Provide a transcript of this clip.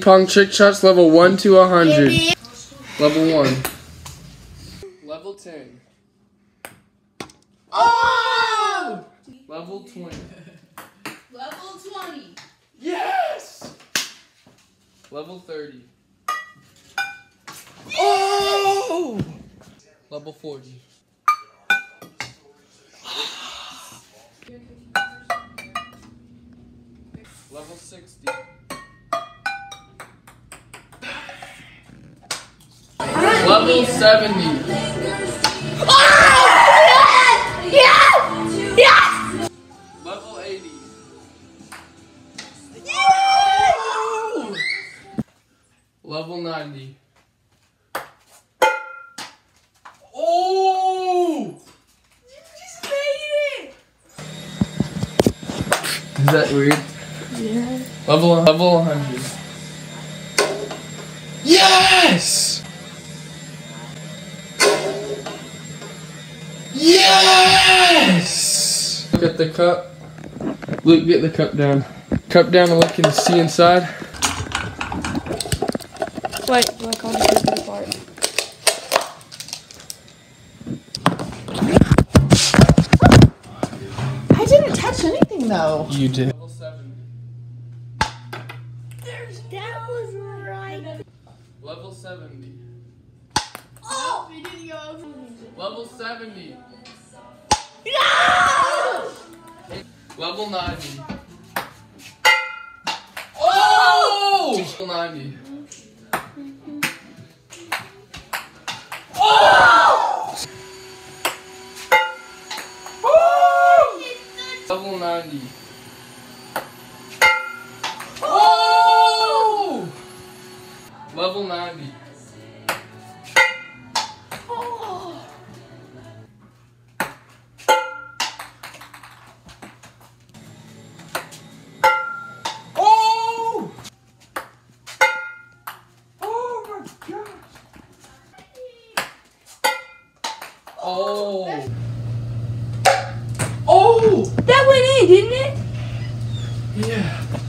Pong trick shots level 1 to 100. Level 1. Level 10. Oh! Level 20. Level 20. Yes! Level 30. Oh! Level 40. Level 60. Level 70. Yes! Yes! Level 80. Level 90. Oh! You just made it! Is that weird? Yeah. Level level 100. Yes! Yes! Look at the cup. Luke, get the cup down. Cup down and look and see inside. Wait, do I call the apart? I didn't touch anything though. You did. Level 70. That was right. Level 70. Oh! It didn't go over. Level 70. No! Level 90. Oh! Level 90. Oh! Level 90. Oh! Level 90. Oh! Oh! That went in, didn't it? Yeah.